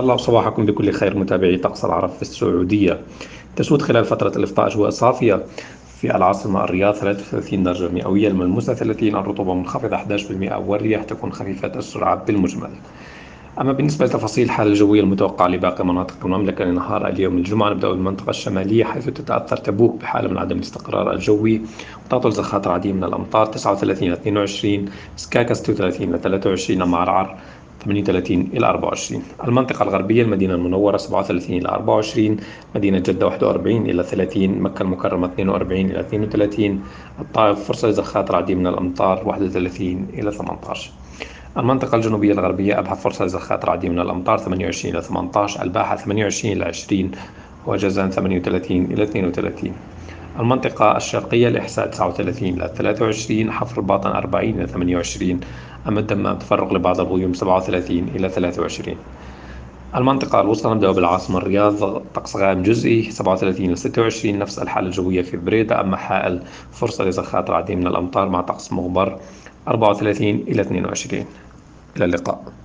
الله صباحكم بكل خير متابعي طقس العرب في السعودية. تسود خلال فترة الإفطار أجواء صافية في العاصمة الرياض 33 درجة مئوية. الملموسة 30 الرطوبة منخفضة 11% والرياح تكون خفيفة السرعة بالمجمل. أما بالنسبة لتفاصيل الحالة الجوية المتوقعة لباقي مناطق المملكة لنهار اليوم الجمعة نبدأ بالمنطقة الشمالية حيث تتأثر تبوك بحالة من عدم الاستقرار الجوي. وتطل زخات عديد من الأمطار 39 إلى 22 سكاكا 36 إلى 23 أما عرعر 38 إلى 24 المنطقة الغربية المدينة المنورة 37 إلى 24 مدينة جدة 41 إلى 30 مكة المكرمة 42 إلى 32 الطائف فرصة لزخات العديد من الأمطار 31 إلى 18 المنطقة الجنوبية الغربية أبها فرصة لزخات العديد من الأمطار 28 إلى 18 الباحة 28 إلى 20 وجازان 38 إلى 32 المنطقة الشرقية الإحساء 39 إلى 23 حفر الباطن 40 إلى 28 أما الدمام تفرق لبعض الغيوم 37 إلى 23 المنطقة الوسطى نبدأ بالعاصمة الرياض طقس غائم جزئي 37 إلى 26 نفس الحالة الجوية في بريدة أما حائل فرصة لزخات العديد من الأمطار مع طقس مغبر 34 إلى 22 إلى اللقاء.